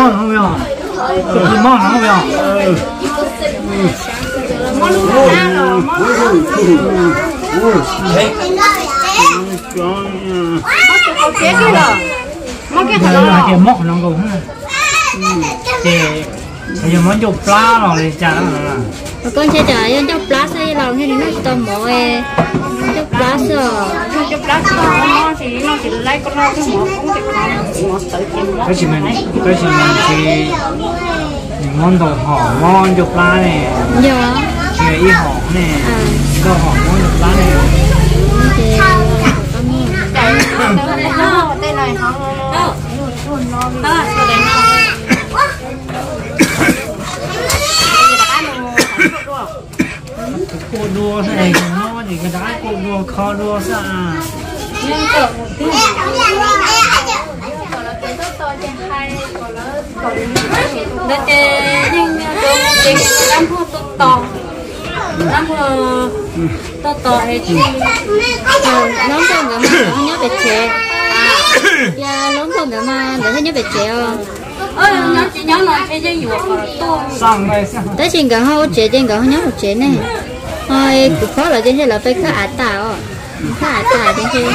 món không nhở cái món không nhở cái kia rồi món kia Đây là cái món nó cũng cái bây giờ món chụp lá rồi thì chả là mà con chơi trời cho plus hay lòng hay nó tầm mỗi cho plus rồi. Không chụp lá nó thì nó chỉ lấy con nó cái mỏ cũng chỉ còn mỏ tự kiếm cái gì mình cái gì mình thì món đồ họ món chụp lá này giờ chỉ ý họ này đồ họ món chụp lá này đây này. họ cô đua này nó thì cái đá cô đua kho đua sao để chơi nhưng tôi chỉ làm hồ tôi to làm hồ tôi to hay chi lớn thôi nữa mà nó nhớ về trẻ. Dạ lớn thôi nữa mà để thấy nhớ về trẻ không tới chuyện gần hao trẻ trên gần nhớ một trẻ này thôi cực khó là trên đây là phải có ả tạo có ả tạo trên trên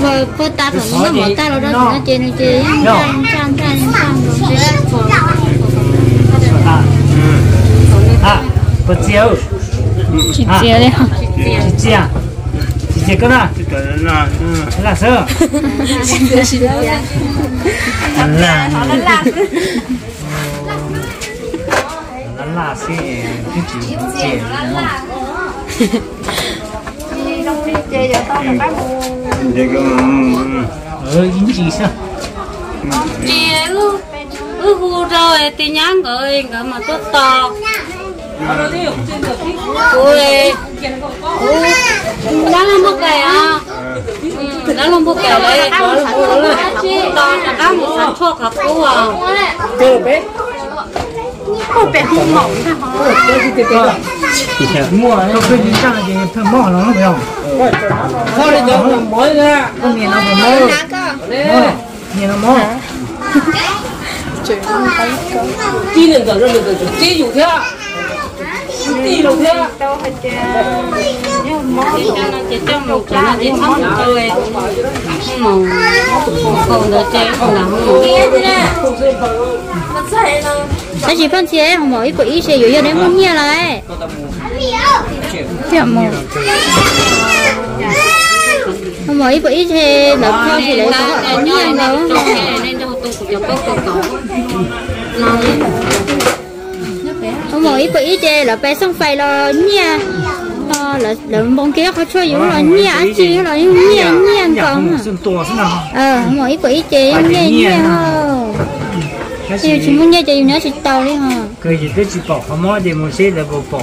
và cô ta phải nó một ta đâu đó thì nó trên nó chơi trang trang trang trang à à bữa chiều chị chia hả chị chị à chị chị cái nào là sơ là là là sẽ cái chị chị trong đi chơi giờ tao là bác ờ những gì sao chị ư ư hù rồi thì nhắn rồi ngỡ mà tốt to ôi đã làm một cái à đã làm một cái đấy có là to là các một sản xuất hợp của à một bé không mỏng mua nó cứ đi sang thì thằng mỏ nó không? Hiểu thôi đi cho mới ra. Con miền nó phải mỏ. Mỏ miền nó mỏ. Chi nên giờ ra được rồi chi dùng thế chi dùng thế đâu hết trơn nhưng mà nó chỉ cho một chỗ nó chỉ thấm thôi mà không được chơi không nó chỉ phân chia không mỗi cái ý sẽ dựa cho đến muốn nghe lại chậm một không mỗi cái ý sẽ lập theo thì lại có muốn nghe đâu nên đâu tôi cho có cậu nó mỗi cái ý sẽ là bé xong phải là nghe ờ là là mong kia họ cho dụ là nghe chi là xương to thế nào. Ờ không mỗi sẽ nghe nghe hơn cái Chị chỉ muốn nghe chị nhớ chị tàu đi hả? cái gì cái chỉ bỏ không mua thì một xe là bộ bỏ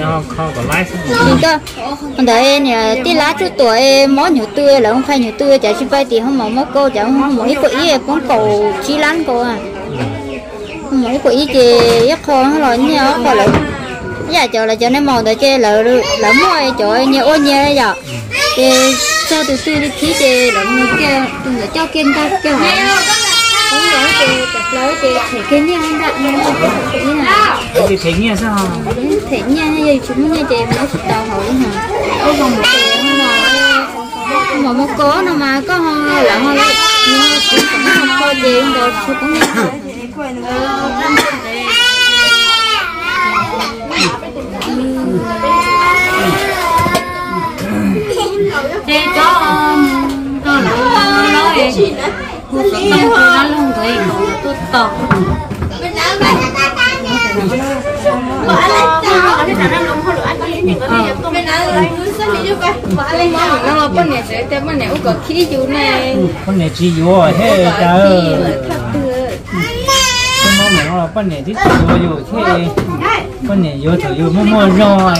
nó không có lái Chị cơ, còn đấy nè, tí lá chút tuổi mó nhiều tươi là không phải nhiều tươi, chả chỉ phải thì không mỏ mó cô, chả không mỏ ít của ý cũng cầu chi lắm cô à. Không ý chị ít khó nó rồi nhớ khó lại. Dạ chờ là chờ nên màu để chơi lỡ lỡ mua chỗ nhiều ô nhẹ giờ. Chị cho từ từ đi khí chị lỡ mua kia, đừng để cho kiên ta hả? Không lỡ chị, lỡ chị thì kiên nha anh đặt nha, như nào? cái thấy nghe sao thì nha gì chúng nha chị mới chụp đầu hỏi hả có vòng một không mà mà một cố nào mà có ho là ho nhưng cũng không có gì rồi thì cũng thế cho cho nó nói tôi tao nó luôn. Rồi tôi. Nó là bên này sẽ tới bên này có khí chú này con này chỉ vô thế trời con nó mà nó là con này thì vô vô thế. Con này vô thử vô mua mua rồi.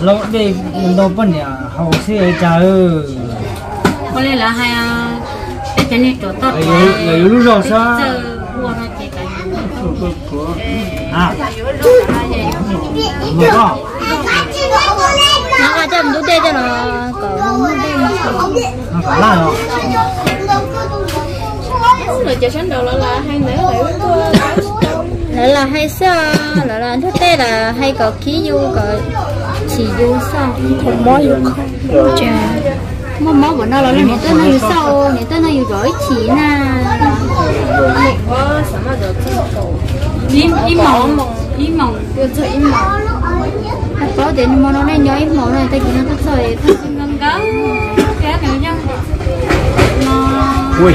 Lâu đi đâu con này hậu xe trời có lẽ là hai cái cái này chỗ tốt người người lúc rồi sao? À có nó là chăm chú tê cho nó. Có nó đêm nó phải là nó rồi cho sáng đầu là là hai lại là là hay sao? Là là thuốc tê là hay có khí du có chỉ du sao? Không mó vô không? Chà. Mà mà bọn nó là người ta nó yêu sao người ta nó yêu giỏi chỉ na. Được im im mộng im mộng đưa cho im mộng có tiền mà nó nên nhớ im mộng này ta chỉ nó thật rồi. Ngân gắn cái này nhá nó ui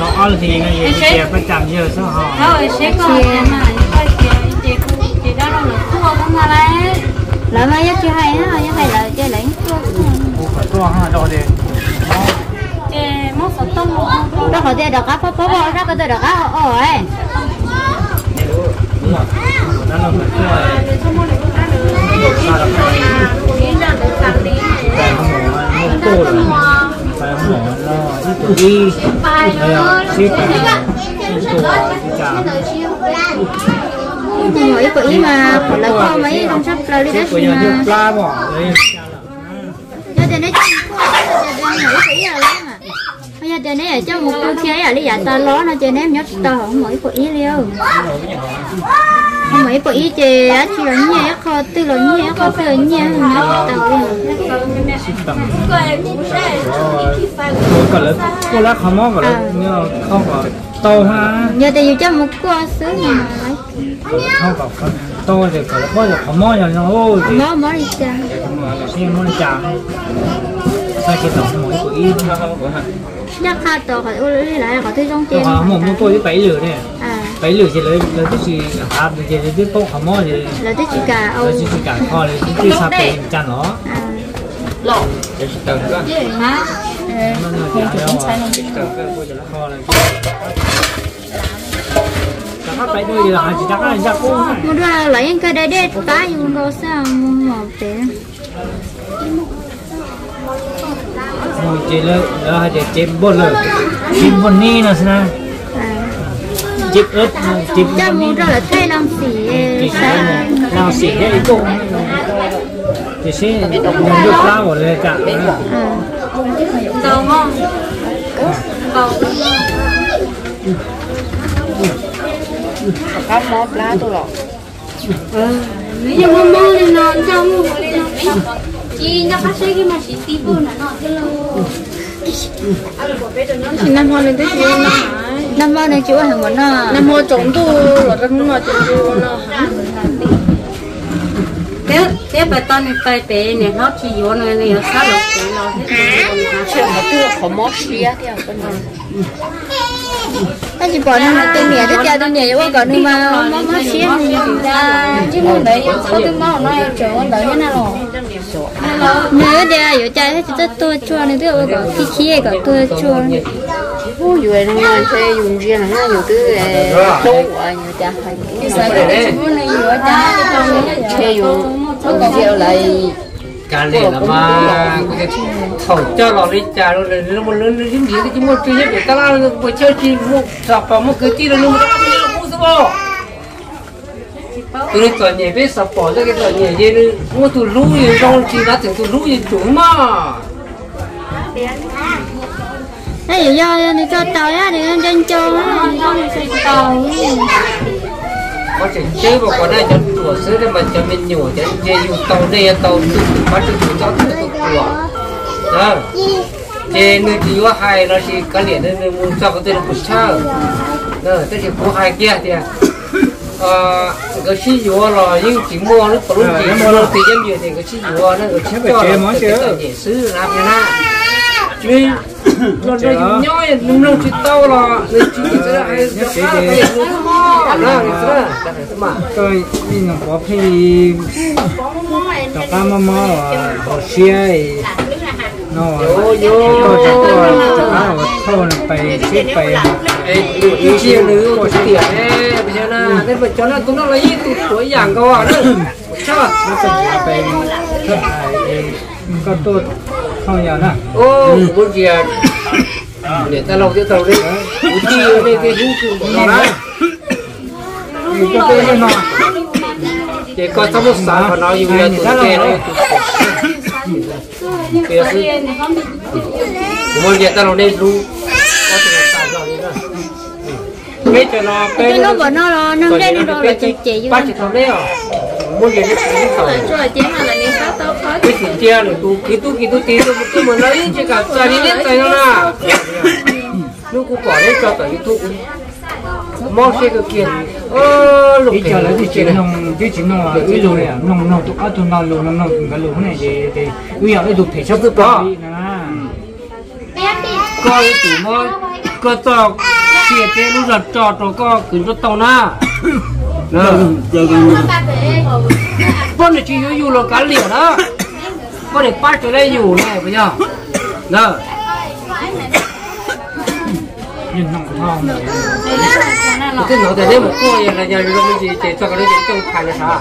đó là thì cái gì chị phải chạm giờ sao họ. Rồi sẽ có cái mà cái chị chị chị đó là nó không không là đấy là mà nhất chưa hay á? Nhất hay là chơi lãnh phải to ha đó đi chị mất sợ luôn đó họ chơi được á phó phó ra cái chơi được á ồ ấy. Đó là phải sao là phải phải không mổ không cô rồi. Phải đi. Là tuổi chạm nhưng mà là có mấy trong sắp ra đi giờ mà cho đấy trong mỗi ý là lắm à bây giờ tiền đấy ở trong một cái kia à lý giải ta ló nó chơi ném nhóc ta không mỗi có ý liêu không mấy chơi á chỉ là nhẹ kho tư là nhẹ kho tư là nhẹ nhóc đi tôi còn lớn cô lá không? Còn lớn nhưng không có to ha giờ tiền yêu trong một qua xứ mà không có con to thì có bao giờ không mò rồi nó ô thì mó mó đi cha xem nó chả sai cái tổng mỗi của ít chắc kha tàu phải lý lại là có thứ trong tôi tiền họ một một tôi bảy lửa này bảy lửa chỉ lấy lấy cái gì? Hạt thì lấy cái bốc không mò thì là tới chỉ cả lấy chỉ cả kho lấy cái sạp để chăn nó lộ tầm cơ hả nó nó chả đâu một đứa lấy cái đây để cá dùng đồ sao một tiền Mùi chỉ là là chỉ bột rồi chém bột ni là sao à ớt chém bột ni là thay làm xỉ sao là xỉ chỉ sẽ dùng được lao ở đây cả? À đầu mong đầu cá mó lá tôi lọ nếu như mong mong lên non trong lên non chị nó phát sinh cái mà chị tí bữa là nó cái lâu. Thì năm hoa lên tới nó năm bao này chú hàng món à năm hoa trống tu là trong nó trống tu nó cái bài toán này bài tế này nó chỉ vô này này sao được cái lo hết chuyện mà tôi có mó xía theo con ta chỉ bỏ nó là tôi mẹ tôi cha tôi mẹ quá còn nữa mà. mà mà xí này chứ không đấy sao tôi mó nó chờ con đấy như nào nếu để ở cha hết chỉ tôi chua này tôi có khi khi có tôi chua Ủa vừa nó ngồi xe dùng riêng là nó nhiều thứ đâu à nhiều cha phải cái này nhiều cha xe dùng riêng lại. Cả là mà cái thầu cho lò đi trả rồi nó một lớn nó dính gì cái một cái nhất để ta lao một chơi chi một sập vào một cái chi là nó một cái là không sao tôi tuần nhảy biết sập bỏ ra cái tuần nhảy gì mua tụi lú gì trong chi đã tưởng tụi lú gì chúng mà. Giờ do này cho tàu á, trên cho á, tàu. Có thể chơi vào con này cho tụi sữa để mà cho mình nhủ cho chơi dùng tàu đây tàu tự bắt được tụi cháu tụi tụi tụi đó. Chơi nơi chỉ có hai nó chỉ có liền nên muốn cho cái tên của cha đó cái chỉ có hai kia thì ờ cái chi yếu là nhưng chỉ mua nó có lúc chỉ mua thì em nhiều thì cái chi yếu nó cái chi cho nó cái xứ làm như na vì nó nó dùng nhoi nó nó chỉ tao là nó chỉ cái là hay cái cái nó nó cái cái mà tôi nhìn nó có phi cho cá mà mà là hồ xe nó yo yo cho cá là thâu phải xếp phải chia nữa của tiền đấy bây giờ là nên phải cho nó chúng nó lấy tụt tuổi dạng câu à đó sao nó phải phải thật hại có tốt không nhớ nè ô kia để ta lâu tiếp tục đi. Bữa kia đây cái hú nó cái cái nó để có trong một sáng mà nó dùng là tụi kia bây giờ muốn giờ tao nên lu có thể tạo ra đi đó bây giờ nó cái nó bỏ nó là nó đây nó là chị chị ba chỉ thằng đấy à? Muốn giờ nó tàu cái chuyện kia này tu cái tu cái tu tí tu tu mà lấy chỉ cả gia đình tay nó na nó cũng bỏ đấy cho tu cũng mong xe cái kiện ơ lục giờ là cái chuyện nông cái chuyện nông cái lúa này nông nông tụ ở tụ nào lúa nông nông cái lúa này thì thì bây giờ cái lúa thể chất tốt nè coi tụ nó có tao kia thế lúc là trò trò có cứ nó tàu na nè con này chỉ yêu là cá liều đó con này bắt cho đây yêu này bây giờ nè nhìn nông thong cái nó để một cô vậy là nhà nó gì chỉ cho cái chỉ trong khai là sao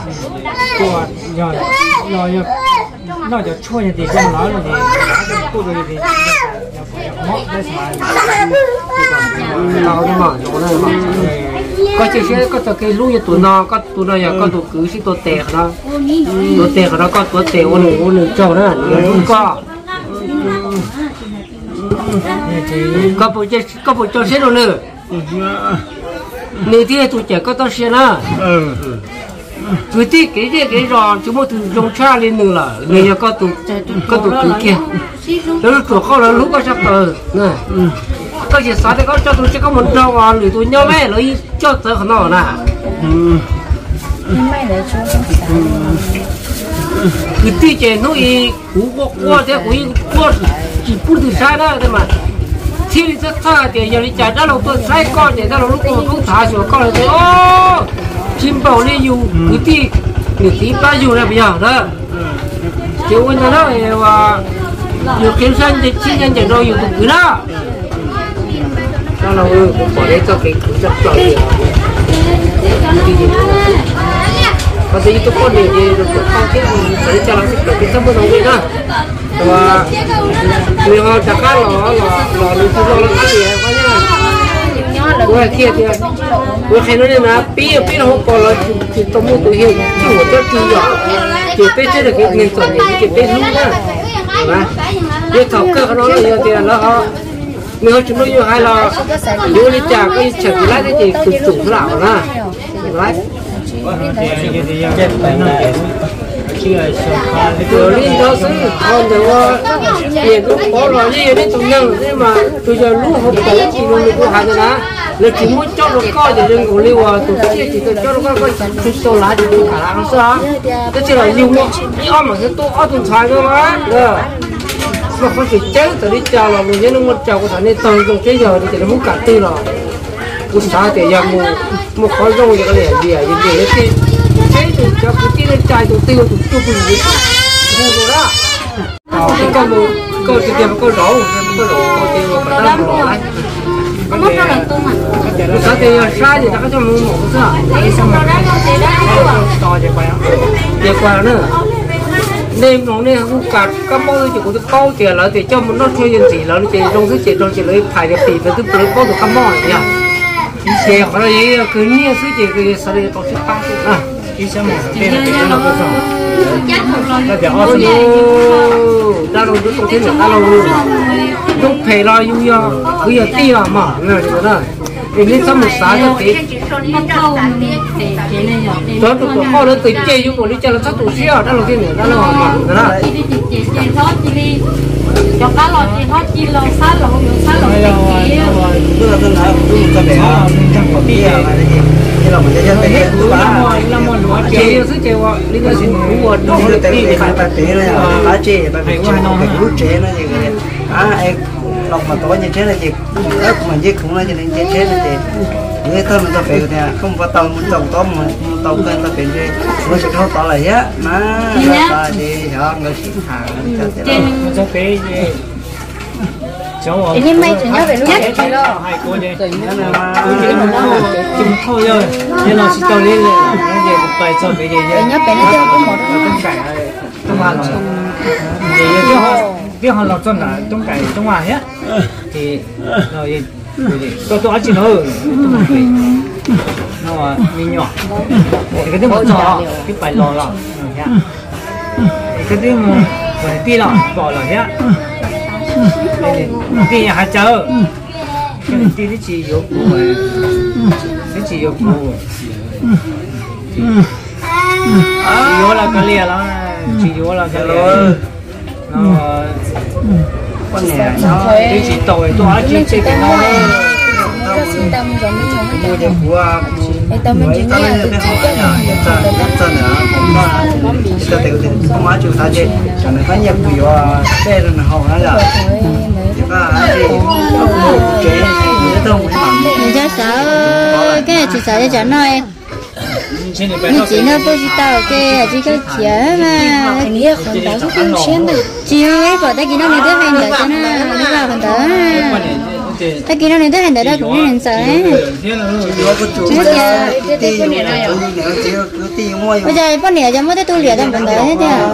của giờ giờ giờ nó giờ chua như thì không nói là gì. Cô rồi thì mất cái sao tao nhưng mà chỗ này mà có chỉ sẽ có cho cái lũ như tụi nó có tụi nó có tụi cứ chỉ tụi tè nó. Tụi tè nó có tụi tè ôn này ôn này cho nó nó có. Có bộ chơi có bộ chơi xe đâu nữa. Nếu thế tụi trẻ có tao xe nữa. Tụi tí cái gì cái rồi chúng một tụi trong cha lên nữa là người nhà có tụi có tụi cứ kia. đó tụi họ là lúc có sắp tới. Nè có gì sao thì có cho tôi chỉ có một trâu à lười tôi nhau mẹ lấy cho tới khả năng nè. Cứ tí trẻ nó y, cú qua qua thế, cú y qua chỉ bút từ sai đó, thế mà. Thì rất xa, thì giờ đi chạy ra lâu tôi sai con để ra lâu lúc tôi cũng thả xuống, con là ô, chim bầu đi dù, cứ tí cứ tí ba dù này bây giờ đó. Chiều hôm đó và dù kiếm xanh thì chi nhân chạy rồi dù tụi cứ đó ra lâu cũng bỏ đấy cho cái cứ rất trời và thì tôi có điều gì được không biết để cho làm cái cái tâm hồn người đó. Và người họ đặt cá lò lò lò lò lò lò cái gì quá nhá. Qua kia thì qua khi nó lên là pi pi nó không còn là chỉ tôm mua tụi hiền chỉ một chút chi nhỏ. Chỉ biết chơi được cái người chuẩn này cái biết lúc biết là chúng nó nhiều hay là vô đi trả cái chẳng cái lái thì cực chủ lão na lái. Rồi đi đó xứ còn thì qua tiền cũng có rồi, đi đi tụng nhân. Nhưng mà bây giờ lũ học tổ chỉ luôn được hàng rồi nè. Là chỉ muốn cho nó coi thì đừng có lưu à tụi kia, chỉ cho nó coi coi chút số lá thì cũng khả là sao. Đó chỉ là dùng mà ông mà cái tôi ở thùng sai cơ mà. Được mà không chỉ chết từ đi chào là mình nhớ nó một chào của thằng này tao trong thế giờ thì nó muốn cả tư rồi. Cũng sao thì giờ một một khó rồi thì có thể gì à gì gì thế chế tụi cho cái tí lên trai tụi tiêu tụi chụp hình gì không rồi đó. Cái con một con thì tiền con đổ con đổ con tiêu mà ta đổ lại có mất đâu là tôi mà. Nó sao thì sai thì ta có cho mua một sao to vậy qua vậy qua nữa nên nó nên không cả các bao giờ chỉ có cái câu tiền là thì cho một nó chơi gì là nó chỉ trong cái chuyện trong chỉ lấy phải được tỷ và thứ lấy bao được các bao nhỉ. Chỉ xe là gì? Cứ nghe suy chỉ cái sau đây? Tổ chức tăng à chỉ sao một cái là cái nó có sao nó để ở ôi yo ta đâu cũng thế nữa ta đâu lúc phải lo yêu yo bây giờ tiêu mà nghe được thì thì thế rồi thì cho tụi tụi họ nó tự chơi chúng tôi đi chơi là chắc tụi xíu đó là cái nữa đó là mà đó chỉ đi chỉ chỉ chỉ thoát chỉ đi cho cá lò chỉ thoát chỉ lò sát lò không sát lò chỉ tức là tôi nói tôi có thể à mình chẳng có giờ mà gì như là mình sẽ thấy tôi là mồi là mồi chơi chế sức chơi qua đi qua xin ngủ qua nó tiền đi thì phải phải bạc tiền này lá chè bạc tiền cái lúa chè nó gì cái à lòng mà tối như thế là gì? Ớt mà giết cũng là cho nên chế chế là gì? Người thân mình ta phải thì không có tàu muốn trồng tôm mà tàu kênh ta phải gì người sẽ không tàu lại á. Mà ta đi họ người xin hàng cho nó cho cái gì cháu nhưng mấy chị nhớ về lúc cái cái đó hai cô đây cái chừng thâu rồi. Nhưng nó chỉ tao lên là nó về một bài cho cái gì nhớ bé nó chơi có một trong cải trong hoa rồi thì cái họ cái họ lọc cho là trong cải trong hoa nhá thì rồi tôi tôi chỉ nói nó mình nhỏ. Cái thứ một nhỏ. cái bài lò lò nhá cái thứ rồi đi rồi bỏ rồi nhá đi nhà hai chờ cái này đi chỉ yếu của cái chỉ yếu của chỉ yếu là cái lìa lắm chỉ yếu là cái lìa. Nó con này nó đi chỉ tội tôi ăn chỉ chỉ cái nó. mua được của tao mình chỉ nghe tôi chỉ cái tại hiện tại nữa không có. hiện tại tiểu thì không ai chịu ta chứ cho nên có nhiều người đây là hậu đó là. Chỉ có ai không ta không phải mặn người cha sợ cái này chỉ sợ cho nó em trên này như chị nó bố chị tao cái chỉ cái chĩa mà anh nghĩ còn tao rất yêu xuyên đấy chị ấy bỏ tay kia nó này tới hành đỡ cho nó nó vào phần đó tay kia nó này tới hành đỡ đó cũng nên sợ ấy có có chủ Chết là kìa. tí chủ này chỉ cứ tí mua bây giờ bao nhiêu cho mới tới tu luyện trong phần đó hết à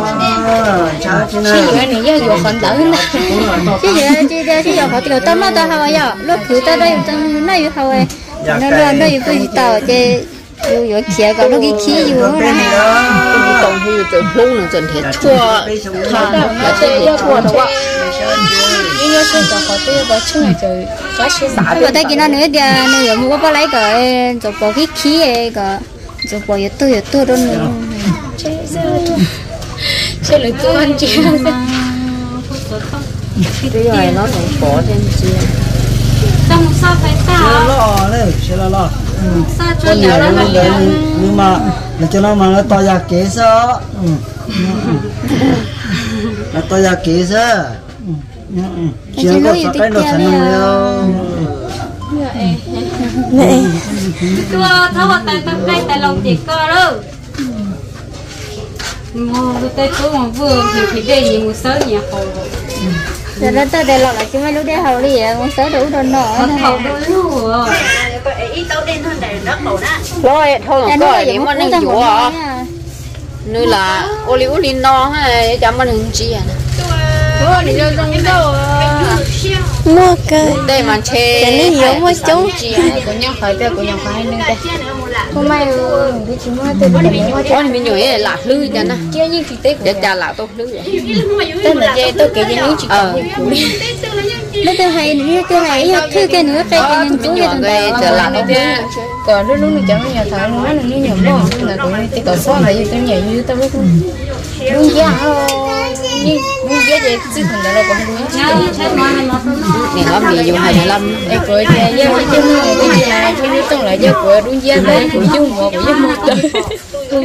cha chứ chị nè người này giờ giờ còn đỡ nữa chứ giờ chứ giờ chứ giờ họ tiểu tâm nó tao hao giờ lúc cứ tao đây tao nó yêu hao ấy nó nó nó yêu cái tao chứ yêu yêu kia cái nó cái kia yêu cái nó này đó tổng thì từ lúc là dần hết chua thà là chơi hết chua đâu ạ nhưng mà bây giờ họ tới đó chung là chơi có xe xả bây giờ tay kia nó nữa thì nó yêu mua bao lấy cái rồi bỏ cái kia ấy cái rồi bỏ yêu tôi yêu tôi đó nữa. Chơi lấy tôi ăn chia bây giờ nó cũng bỏ thêm chia nó mà đấy nhưng mà là cho nó mà nó to ra kế sao nó to ra kế sao chưa có sao cái nó thành đâu tua thấu vào tay tay tay tay lòng chỉ co đâu ngô tôi mà vừa thì thì đây nhiều một sớ nhà hồ rồi đó tôi để lọt lại chứ mấy lúc đấy hầu đi à muốn sớ đủ đồ nọ nó thầu đôi lúa rồi. Thôi rồi nói nếu mà vậy nên muốn nơi là ô liu linh no hay chấm mà hứng chi à mua cơ đây mà chê Cái này giống với chú. của nhau phải đây của nhau phải nên đây không may cái chú mua từ bên này con thì mình nhồi là lạc lư cho nó kia như thì tết để cha lạc tôi lư tên là dê tôi kể cho những chị ờ nó tôi hay nữa tôi hay thư cái nữa cái Ờ, cái thì mình chú cái cái thằng trở đó lại nó còn lúc lúc mình chẳng có nhà thở nó nó như nhiều mỏ là tụi mình tết cỡ xóa là tôi nhảy như tôi lúc luôn giá như luôn giá vậy chứ thằng đó là còn luôn này nó bị dùng hai lăm em cười thì giá cái chứ cái gì là cho nó tông lại giá của luôn giá đấy của chung một của chung một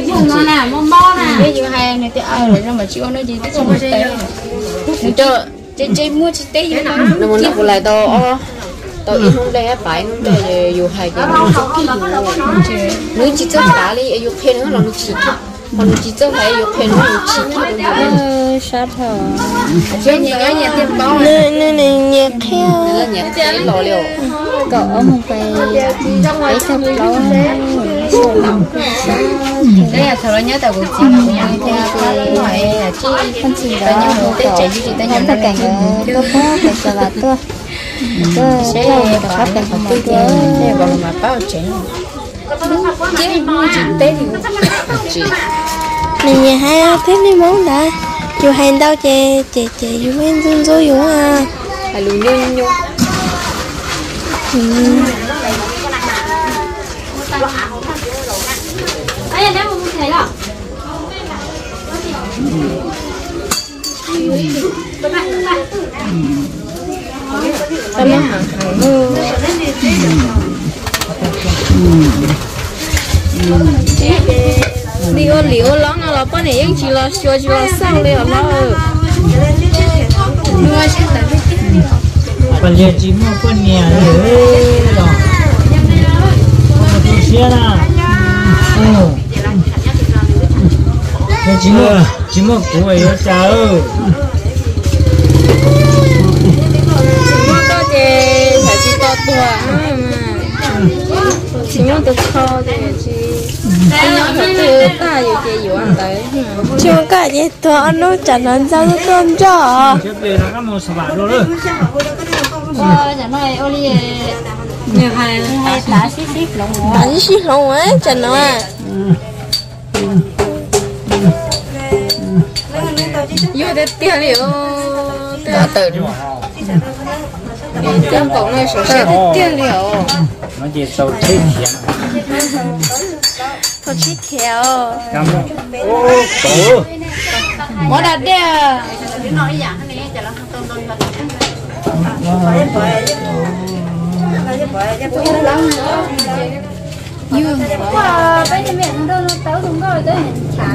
dùng nó nè mò mò nè cái gì hai này thì ai rồi nó mà chịu nó gì tới không một tết mình cho chơi chơi mua chơi tết gì mà nó muốn nó lại to tôi ít không đây phải không đây dù hai cái nó chỉ cho đá đi yêu khen nữa là nó chỉ còn chỉ cho phải khen nữa là chỉ sát hở cái nơi nơi này. nhạc theo nhặt cái lò liều. Cậu không phải cái sắp lâu đây là thằng nhớ tao cũng chỉ là nhà theo phải là chi con chỉ đó nhớ tết chạy gì ta nhớ không tất cả tôi có phải sợ là tôi tôi sẽ là tất cả mọi người đây bảo mà bao chuyện chứ chỉ tết thì chỉ mình nhà hai thế đi món đã. Dù hành đâu chè chè chè dù men run rối dù à. Phải lùi nhung nhung ấy nếu mà không thấy đâu tao mới hàng hàng đi ô liu lo là này chỉ là xua chỉ là sao liền lo mua sẽ chỉ mua con nhà rồi đó con tôi chỉ mua chỉ mua củ ấy nó mua phải chỉ to tua mà chỉ kho chè chỉ anh nói thật ta nhiều chè nhiều ăn tới chưa cả gì tôi nó chẳng nên sao nó con cho Trước đây nó có một sạp bạc chẳng nói oli nhiều hai hay tá xí xít lồng bánh xí không ấy chẳng nó vô để tiền liệu tiêu tự trong cổng này sổ sẽ tiêu liệu nó chỉ sầu chết hiểm Thôi chết khéo cảm ô tổ mỗi đặt đi bây giờ mẹ nó đâu nó tấu đúng rồi tới chả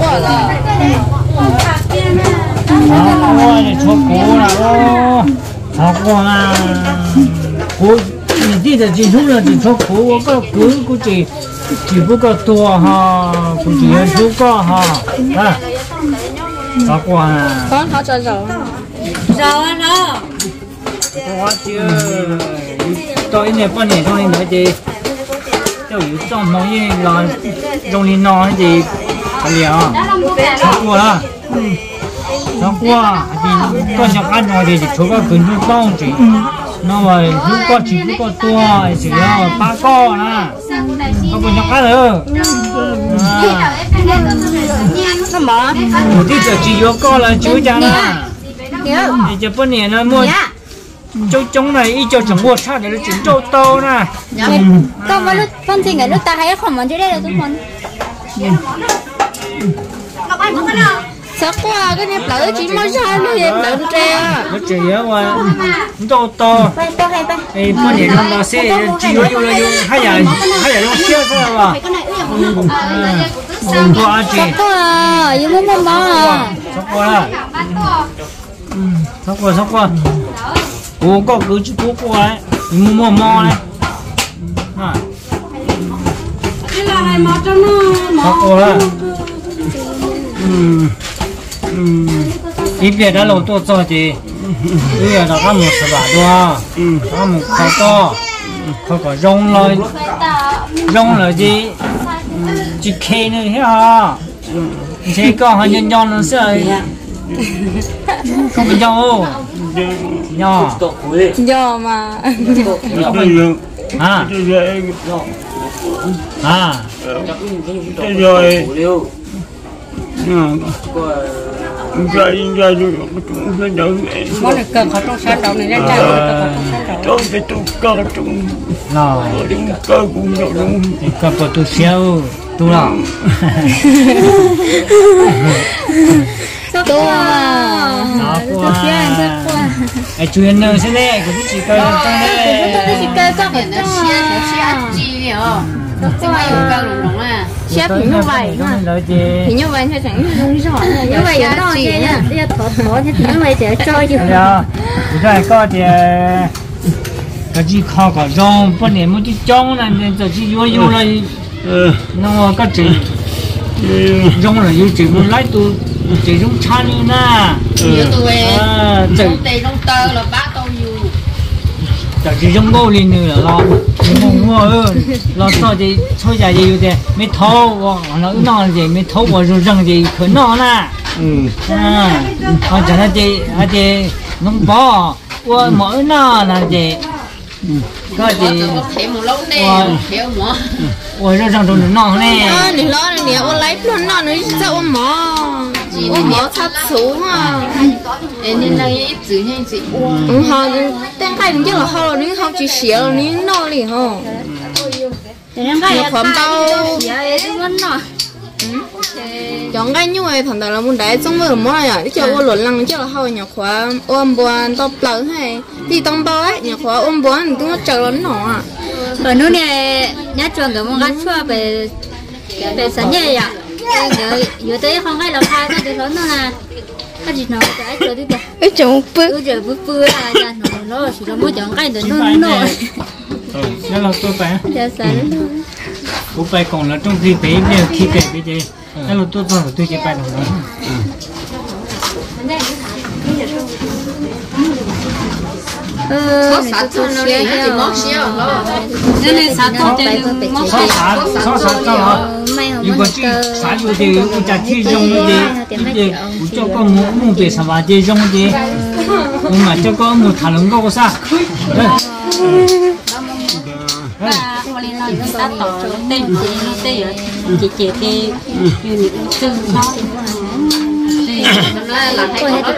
bỏ rồi à? Ôi này cho cố là ô học qua cố đi là chỉ xuống là chỉ cho cố có cứ của chị chỉ có có tua ha của chị ăn chú ha à học qua con học cho rồi rồi anh đó quá chưa tôi này bao nhiêu tôi nói gì tôi yếu trong mong là trong đi nói gì liệu học qua nó con nhà ăn rồi thì chúng con cứ nuôi con chỉ nó mà chỉ lúc con tua ba co nè con còn ăn nữa nó mở một tí chỉ vô co là chú cha nè thì giờ bữa nay nó mua châu chống này ít châu chống buộc sao để nó chuyển châu nè con mà lúc phân thì ngày lúc ta thấy không. mà chứ đây là tụi mình Ngọc Anh có cái này lỡ chỉ mới sao nó hiện lỡ tre nó chỉ nhớ mà. To. Quay to thì bữa nay nó nó sẽ chỉ có dùng là dùng hai giờ hai giờ nó chia ra mà không có anh chị có à nhưng muốn mua mà sắp qua là sắp qua sắp qua cô có cứ chú cô qua đấy mua mua mò đấy à cái là hai món cho nó sắp qua là ừ ừ. Ít việc đã lâu tôi cho chị. Bây giờ nó có một số bà đua có một khẩu to. Không có rong rồi rong là gì? Chỉ kê nữa thế à thế có hai nhân nhân nó sẽ không có nhau nhau giờ mà. À à rồi rồi rồi rồi chúng nó đỡ món này cần khó trong sáng đầu này ra trái cần khó trong sáng đầu trong cái tụ cơ chúng nào chúng cơ cũng được đúng có có tu xéo tu nào to à tôi rất qua ai chuyên nữa thế này cũng chỉ coi trong tôi đây chỉ chơi có phải to chef thì như vậy mà. rồi chị thì như vậy thì chẳng như rồi như vậy ở đâu kia nhá. thở thở thì như vậy để cho chứ giờ có thì cái gì khó có rong bữa nay mới đi trông là nên giờ chỉ vô vô là nó có chỉ rong là vô chỉ muốn lấy tu chỉ rong chăn đi na. Như tôi à chỉ trong tây trong tơ là bác tôi อยู่ giờ chỉ rong ngô lên nữa là lo ngô ngô ơi lo sao thì thôi giờ gì vậy mấy thâu nó nó gì mấy thâu vào rồi rong gì khởi nó na à à chẳng là gì à gì nông bò qua mỗi nó là gì có gì thấy một lâu nè thiếu mà ôi rồi rong rồi nó nè à thì lo này nè ô lấy luôn nó nó sao Ờ, ô mỏ ô thắt xuống à nên là ít chữ hay gì ừ họ tên khai đúng chứ là họ chỉ xỉa nó liền họ để em cái bao chọn cái như vậy thằng đó là muốn đá trong mơ mỏ à chứ qua luận lăng chứ là họ nhà khóa ôm buồn to lỡ hay thì tông bao ấy nhà khóa ôm buồn cũng nó chờ lớn nọ à ở nơi này nhà trường cái mong ăn chua về về sáng nhẹ à giờ giờ tới không hay là khai cái điều đó là cái gì nó cái chỗ đi kìa Ôi chúng bước tôi giờ bước bước à nhà nó nó chỉ là muốn chọn cái để nó nó nó là tôi phải. Giờ sáng cũng phải còn là trong khi bé nếu khi bé bé gì. Nó là tôi tôi tôi chỉ phải đồng đó có số sáu thôi nè chỉ mốt xíu nên nên sáu thôi thì mốt xíu số sáu thôi hả? nhưng mà chỉ sáu thôi thì cũng chả chỉ dùng gì gì cho con mua mua về sao mà chỉ dùng gì mà cho con mua thằng lớn có sao? Và cô lên nói người ta tỏ tên chị nó tê. Ở chị chị tê như những chân nó tê. Nó là hay có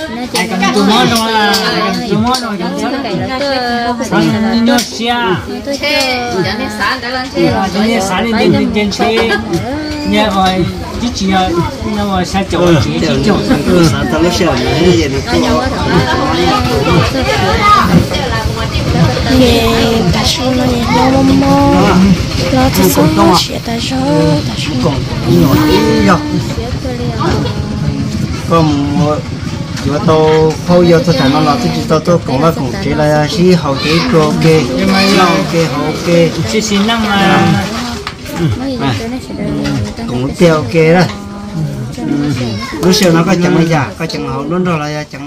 thế cho giờ này sáng sáng lên đến đến xe nhà rồi chỉ chỉ là nó mà sao chỗ chỉ chỉ chỗ ừ sao tao sợ nữa như vậy thì cô ye ta số nó ye nó mò mò lo cho số nó sẽ ta số ta số còn nhỏ tí rồi còn giờ tôi khâu giờ tôi thấy nó là tôi chỉ tôi tôi cũng là cũng chỉ là chỉ hậu cái cô kê nhưng mà lâu kê hậu kê chỉ xin năng mà cũng tiêu kê đó. Lúc sau nó có chẳng là già có chẳng hậu luôn rồi là chẳng